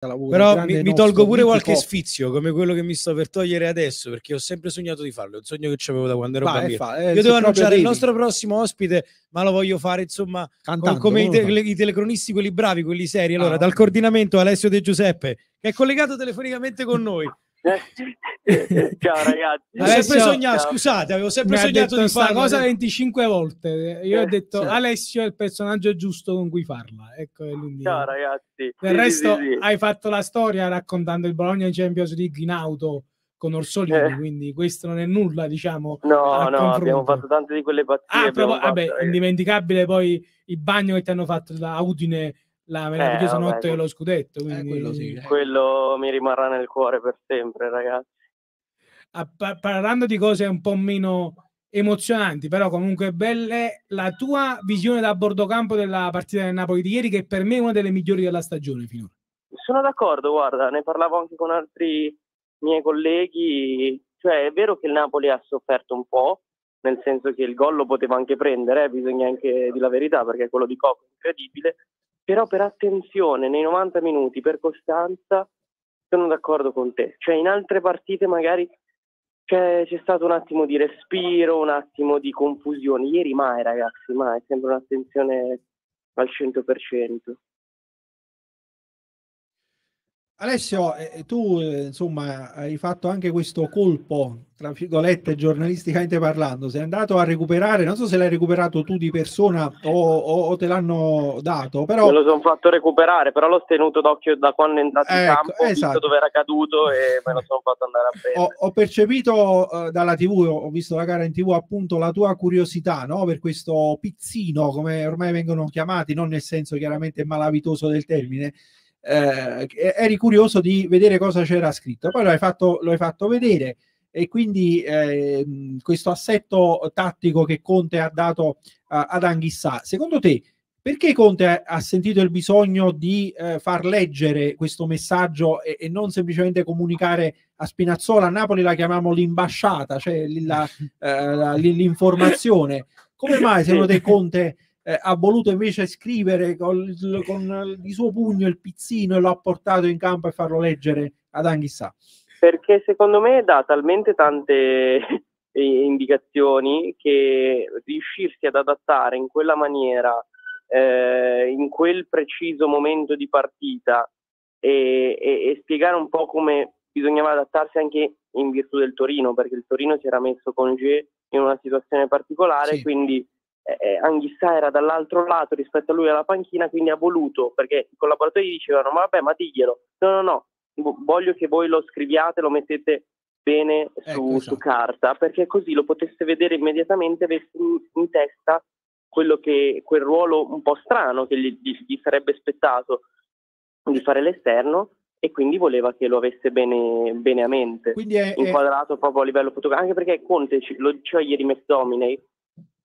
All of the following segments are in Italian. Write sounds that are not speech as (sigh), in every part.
Però mi, mi, tolgo pure qualche sfizio, come quello che mi sto per togliere adesso, perché ho sempre sognato di farlo. È un sogno che avevo da quando ero Vai, bambino. Fa, eh, Io devo annunciare il nostro prossimo ospite, ma lo voglio fare insomma Cantando, come i, te, i, telecronisti, quelli bravi, quelli seri. Allora, ah. dal coordinamento Alessio De Giuseppe, che è collegato telefonicamente con noi. (laughs) ciao ragazzi. Avevo sempre sognato, scusate, avevo sempre Mi sognato di fare cosa 25 volte. Io ho detto ciao. Alessio è il personaggio giusto con cui farla. Ecco, ciao ragazzi. Del sì, resto sì, sì. hai fatto la storia raccontando il Bologna in Champions League in auto con Orsolini, eh. quindi questo non è nulla, diciamo. No, no, confronto. abbiamo fatto tante di quelle pazzie. Ah, vabbè, fatto, indimenticabile poi il bagno che ti hanno fatto da Udine la meravigliosa eh, notte dello scudetto. Eh, quindi... Eh, quello, sì. quello, mi rimarrà nel cuore per sempre, ragazzi. Ah, pa- parlando di cose un po' meno emozionanti, però comunque belle, la tua visione da bordo campo della partita del Napoli di ieri, che per me è una delle migliori della stagione finora. Sono d'accordo, guarda, ne parlavo anche con altri miei colleghi, cioè è vero che il Napoli ha sofferto un po', nel senso che il gol lo poteva anche prendere, eh, bisogna anche di la verità, perché quello di Coco è incredibile, però per attenzione nei 90 minuti, per costanza, sono d'accordo con te. Cioè in altre partite magari c'è, c'è stato un attimo di respiro, un attimo di confusione. Ieri mai ragazzi, mai, sembra un'attenzione al 100%. Alessio, eh, tu eh, insomma hai fatto anche questo colpo, tra virgolette, giornalisticamente parlando. Sei andato a recuperare, non so se l'hai recuperato tu di persona o, o, o te l'hanno dato, però... Me lo sono fatto recuperare, però l'ho tenuto d'occhio da quando è entrato ecco, in campo, esatto. visto dove era caduto e me lo sono fatto andare a prendere. Ho, ho percepito uh, dalla TV, ho visto la gara in TV, appunto la tua curiosità no? per questo pizzino, come ormai vengono chiamati, non nel senso chiaramente malavitoso del termine, eh, eri curioso di vedere cosa c'era scritto, poi lo hai fatto, lo hai fatto vedere e quindi eh, questo assetto tattico che Conte ha dato uh, ad Anghissà, secondo te perché Conte ha, sentito il bisogno di eh, far leggere questo messaggio e, e, non semplicemente comunicare a Spinazzola? A Napoli la chiamiamo l'imbasciata, cioè la, (laughs) eh, l'informazione. Come mai secondo te Conte eh, ha voluto invece scrivere con, con, il suo pugno il pizzino e lo ha portato in campo e farlo leggere ad Anghissà? Perché secondo me dà talmente tante (laughs) indicazioni che riuscirsi ad adattare in quella maniera, eh, in quel preciso momento di partita e, e, e spiegare un po' come bisognava adattarsi anche in virtù del Torino, perché il Torino si era messo con G in una situazione particolare, sì. quindi eh, Anghissà era dall'altro lato rispetto a lui alla panchina, quindi ha voluto, perché i collaboratori dicevano, ma vabbè, ma diglielo. No, no, no, voglio che voi lo scriviate, lo mettete bene su, ecco, su carta, perché così lo potesse vedere immediatamente, avesse in, in testa quello che, quel ruolo un po' strano che gli, gli, gli sarebbe spettato di fare l'esterno e quindi voleva che lo avesse bene, bene a mente, è, inquadrato è... proprio a livello fotografico, anche perché Conte, lo diceva ieri McDominay,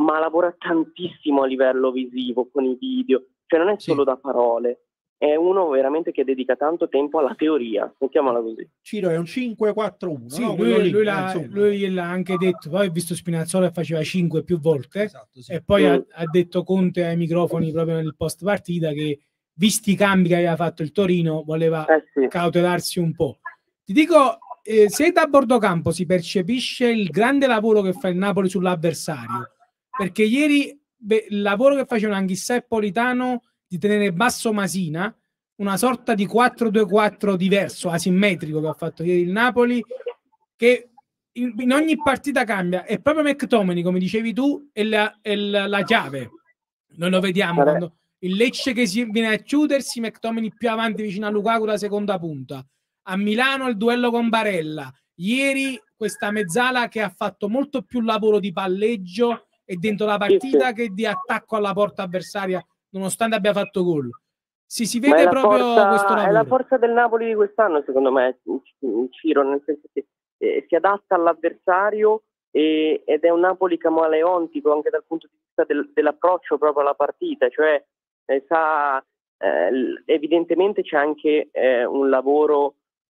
ma lavora tantissimo a livello visivo con i video, cioè non è solo sì. da parole, è uno veramente che dedica tanto tempo alla teoria, mettiamola così. Ciro è un 5-4-1. Sì, no? lui, lì, lui, l'ha, lui, l'ha, anche detto, poi ho visto Spinazzola e faceva 5 più volte esatto, sì. e poi mm. ha, ha, detto Conte ai microfoni proprio nel post partita che visti i cambi che aveva fatto il Torino voleva eh sì. cautelarsi un po'. Ti dico, eh, se da bordo campo si percepisce il grande lavoro che fa il Napoli sull'avversario, perché ieri beh, il lavoro che faceva Anghissà e Politano di tenere basso Masina, una sorta di 4-2-4 diverso, asimmetrico che ha fatto ieri il Napoli, che in, ogni partita cambia. E proprio McTominay, come dicevi tu, è la, è la, la chiave. Noi lo vediamo quando il Lecce che si viene a chiudersi, McTominay più avanti vicino a Lukaku la seconda punta. A Milano il duello con Barella. Ieri questa mezzala che ha fatto molto più lavoro di palleggio e dentro la partita sì, sì. che di attacco alla porta avversaria, nonostante abbia fatto gol. Si, si vede proprio forza, questo lavoro. È la forza del Napoli di quest'anno, secondo me, Ciro, nel senso che eh, si adatta all'avversario e, ed è un Napoli camaleontico anche dal punto di vista del, dell'approccio proprio alla partita, cioè eh, sa, eh, evidentemente c'è anche eh, un lavoro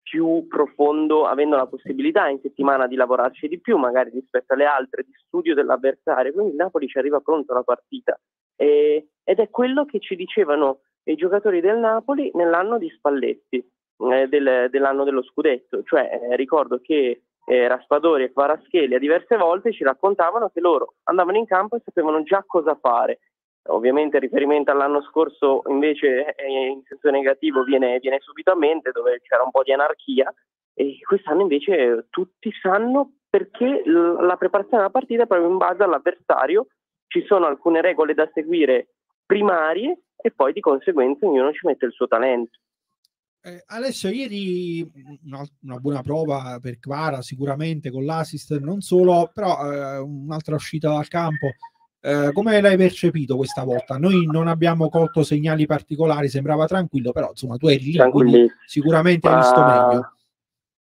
più profondo, avendo la possibilità in settimana di lavorarci di più, magari rispetto alle altre, di studio dell'avversario. Quindi il Napoli ci arriva pronto alla partita. E, ed è quello che ci dicevano i giocatori del Napoli nell'anno di Spalletti. eh, del, dell'anno dello scudetto, cioè eh, ricordo che eh, Raspadori e Kvaraschelli a diverse volte ci raccontavano che loro andavano in campo e sapevano già cosa fare. Ovviamente il riferimento all'anno scorso invece in senso negativo viene, viene subito a mente dove c'era un po' di anarchia e quest'anno invece tutti sanno perché la preparazione della partita è proprio in base all'avversario, ci sono alcune regole da seguire primarie e poi di conseguenza ognuno ci mette il suo talento. Eh, Alessio, ieri una, buona prova per Kvara, sicuramente con l'assist, non solo, però eh, un'altra uscita dal campo. Eh, come l'hai percepito questa volta? Noi non abbiamo colto segnali particolari, sembrava tranquillo, però insomma tu eri lì, sicuramente hai visto meglio.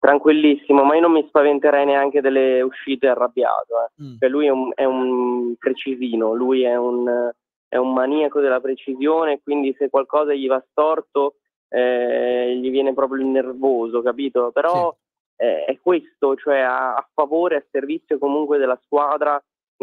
Tranquillissimo, ma io non mi spaventerei neanche delle uscite arrabbiato. Eh. Mm. Cioè lui è un, è un, precisino, lui è un, è un maniaco della precisione, quindi se qualcosa gli va storto eh, gli viene proprio il nervoso, capito? Però sì. eh, è questo, cioè a, a, favore, a servizio comunque della squadra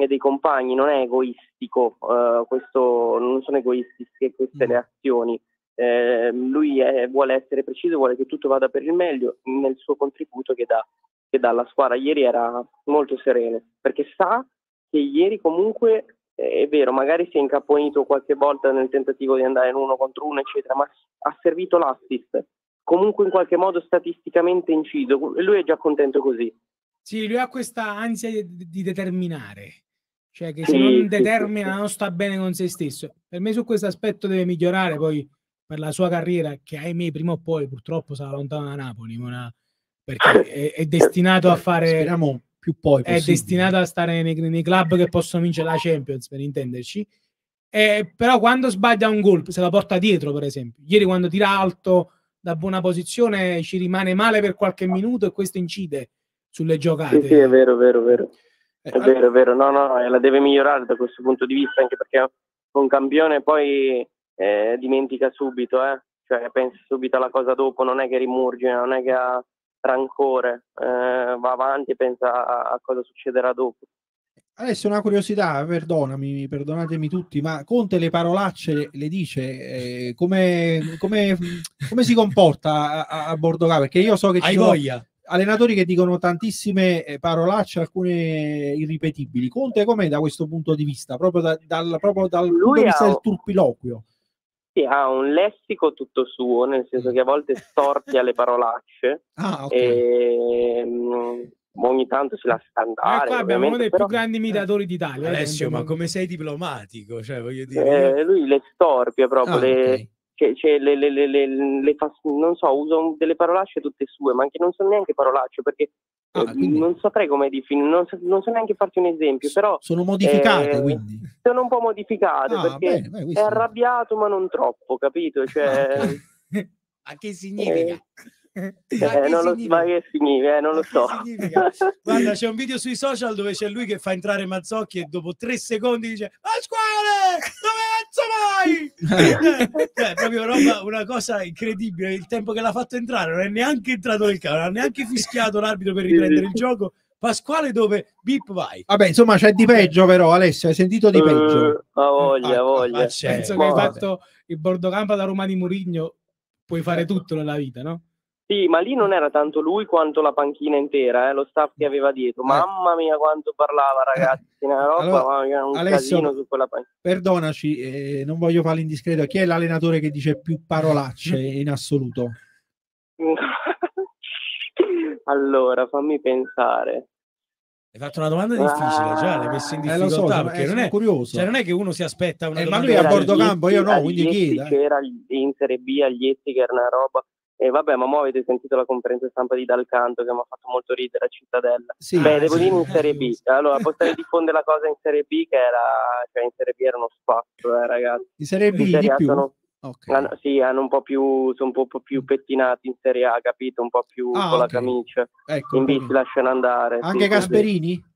dei compagni, non è egoistico, uh, questo, non sono egoistiche queste mm. le azioni. Eh, lui è, vuole essere preciso, vuole che tutto vada per il meglio nel suo contributo che dà, che dà alla squadra. Ieri era molto sereno perché sa che ieri comunque è vero, magari si è incaponito qualche volta nel tentativo di andare in uno contro uno, eccetera, ma ha servito l'assist. Comunque in qualche modo statisticamente inciso e lui è già contento così. Sì, lui ha questa ansia di, di determinare, cioè che se non determina non sta bene con se stesso. Per me su questo aspetto deve migliorare poi per la sua carriera, che ahimè prima o poi purtroppo sarà lontano da Napoli, una... perché (laughs) è, è, destinato a fare... Speriamo più poi possibile. è destinato a stare nei, nei, club che possono vincere la Champions per intenderci. Eh, però quando sbaglia un gol se la porta dietro per esempio. Ieri quando tira alto da buona posizione ci rimane male per qualche minuto e questo incide sulle giocate sì, sì è vero vero vero è eh, vero è vero no no la deve migliorare da questo punto di vista anche perché un campione poi eh, dimentica subito eh? cioè pensa subito alla cosa dopo non è che rimurgina non è che ha rancore, eh, va avanti e pensa a, a, cosa succederà dopo. Adesso una curiosità, perdonami, perdonatemi tutti, ma Conte le parolacce le dice eh, come, come, come, si comporta a, a bordo? Perché io so che ci sono allenatori che dicono tantissime eh, parolacce, alcune irripetibili. Conte com'è da questo punto di vista? Proprio, da, dal, proprio dal punto di vista del turpiloquio? Sì, ha un lessico tutto suo, nel senso mm. che a volte storpia le parolacce (laughs) ah, okay. e mh, ogni tanto si lascia andare. Eh, qua abbiamo uno dei però... più grandi imitatori d'Italia. Eh, Alessio, ma come sei diplomatico? Cioè, voglio dire... Eh, lui le storpia proprio, ah, le, okay che, cioè, le, le, le, le fa, non so, uso delle parolacce tutte sue, ma anche non sono neanche parolacce perché ah, eh, non saprei come definire, non, so, non, so neanche farti un esempio, però sono modificate eh, quindi. Sono un po' modificate ah, perché bene, beh, è arrabbiato ma non troppo, capito? Cioè, ah, (laughs) okay. a che significa? Eh, (laughs) eh, non lo, ma che significa? Eh, non lo so. Guarda, c'è un video sui social dove c'è lui che fa entrare Mazzocchi e dopo tre secondi dice Pasquale, dove cazzo vai? (laughs) cioè, proprio roba, una cosa incredibile. Il tempo che l'ha fatto entrare non è neanche entrato nel campo, non ha neanche fischiato l'arbitro per riprendere il gioco. Pasquale dove bip vai vabbè insomma c'è di peggio però Alessio hai sentito di peggio uh, voglia ah, voglia penso che hai fatto il bordocampo da Roma di Murigno puoi fare tutto nella vita no? Sì, ma lì non era tanto lui quanto la panchina intera, eh, lo staff che aveva dietro. Eh. Mamma mia quanto parlava ragazzi, una roba, allora, mia, un Alessio, casino su quella panchina. Perdonaci, eh, non voglio fare l'indiscreto, chi è l'allenatore che dice più parolacce (laughs) in assoluto? (laughs) allora, fammi pensare. Hai fatto una domanda difficile, già l'hai messa in difficoltà, eh, so, perché non è, curioso. Cioè, non è che uno si aspetta una eh, Ma lui è a bordo campo, io no, quindi chieda. C'era in Serie B agli Etti che era una roba e vabbè, ma mo avete sentito la conferenza stampa di Dal Canto che mi ha fatto molto ridere a Cittadella. Sì, Beh, devo sì, dire in Serie B. Allora, potrei diffondere la cosa in Serie B che era, cioè in Serie B era uno spazio, eh, ragazzi. In Serie B in serie di sono, okay. hanno, sì, hanno un po' più, sono un po' più pettinati in Serie A, capito? Un po' più ah, con okay. la camicia. Ecco, in B si lasciano andare. Anche sì, Gasperini?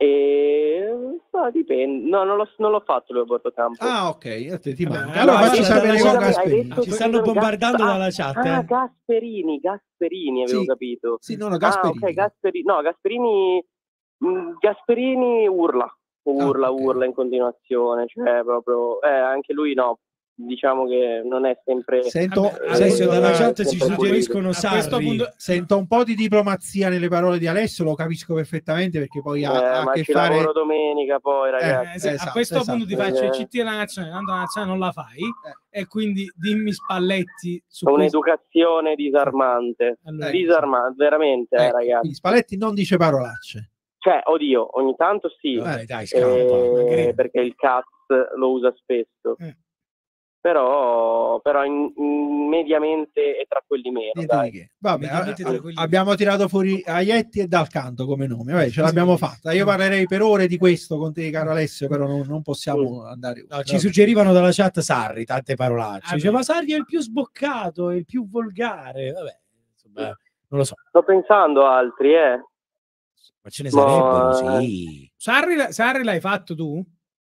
E no, dipende. No, non l'ho, non l'ho fatto lui a bortocampo. Ah, ok. Ti manca. Allora, allora facci sapere con Gasperini. Ci stanno bombardando Gas- dalla chat. Ah, eh. Gasperini, Gasperini, avevo sì. capito. Sì, no, no, Gasperini. Ah, okay, Gasperini. No, Gasperini, mm, Gasperini urla. Urla, ah, okay. urla in continuazione. Cioè, proprio, eh, anche lui no. Diciamo che non è sempre sento eh, Alessio dalla chat ci suggeriscono Sarri sento un po' di diplomazia nelle parole di Alessio lo capisco perfettamente perché poi ha, eh, ha ma che fare lavoro domenica poi Eh, ragazzi. se- esatto, a questo esatto. punto ti faccio il Eh. CT della nazionale, tanto la nazionale non la fai e quindi dimmi Spalletti su un'educazione disarmante. Allora, disarmante veramente eh, Eh, ragazzi. quindi Spalletti non dice parolacce. Cioè oddio ogni tanto sì Dai, dai, eh, magari- perché il cast lo usa spesso. Eh. Però, però in- in- mediamente è tra quelli meno. Vabbè, a- tra quelli- abbiamo tirato fuori Aietti e Dal Canto come nome Vabbè, ce l'abbiamo fatta. Io parlerei per ore di questo con te caro Alessio però non, non possiamo andare No, ci suggerivano dalla chat Sarri, tante parolacce. Ah, Diceva. Sarri è il più sboccato, è il più volgare. Vabbè, insomma, non lo so, sto pensando a altri eh. Ma ce ne Ma- sarebbero, sì. Sarri, Sarri l'hai fatto tu?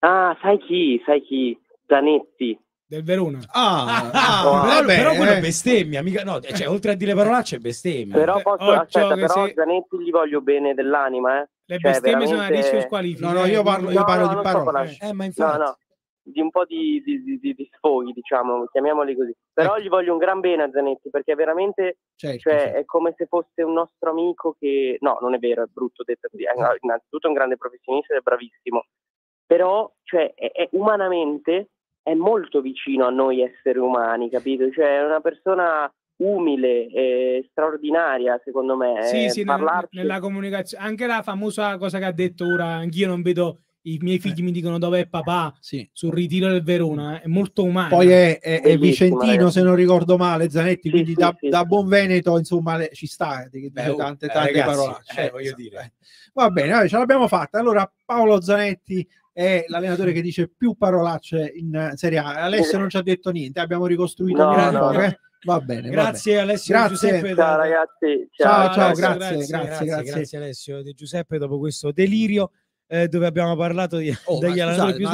ah sai chi? Sai chi? Zanetti Del Verona? ah, Ah, ah, però, vabbè, però quello eh. è bestemmia, mica, no, cioè, oltre a dire parolacce è bestemmia. però posso, occhio aspetta però se- Zanetti gli voglio bene dell'anima eh Le Cioè, bestemmie sono a veramente- rischio squalifica. no no eh, io parlo, io No, parlo no, di so parole parolacce. Eh, ma no infatti, no di un po' di, di, di- di- di sfoghi diciamo chiamiamoli così però Ecco. gli voglio un gran bene a Zanetti perché veramente certo, cioè, certo. è come se fosse un nostro amico che no non è vero è brutto detto così è innanzitutto un grande professionista ed è bravissimo però cioè, è, è- umanamente è molto vicino a noi esseri umani capito cioè è una persona umile e straordinaria secondo me Sì, eh, sì, nel- parlarci- nella comunicazione. Anche la famosa cosa che ha detto ora, anch'io non vedo, i miei figli mi dicono dov'è papà sì. sul ritiro del Verona, eh, è molto umano. poi è, è- è Vicentino ragazzi. se non ricordo male Zanetti Sì, quindi sì, da, sì, da sì. buon Veneto insomma le- ci sta dice Beh, oh, tante, eh, tante ragazzi, parolacce eh, voglio dire. eh. va bene vabbè, ce l'abbiamo fatta allora Paolo Zanetti è l'allenatore che dice più parolacce in Serie A Alessio non ci ha detto niente abbiamo ricostruito No, niente, no, no. eh? va bene va grazie Alessio Grazie. e Giuseppe. ciao ragazzi Ciao, ciao, ciao, Alessio, grazie, grazie, grazie. grazie Alessio e Giuseppe dopo questo delirio eh, dove abbiamo parlato di, Oh, degli allenatori più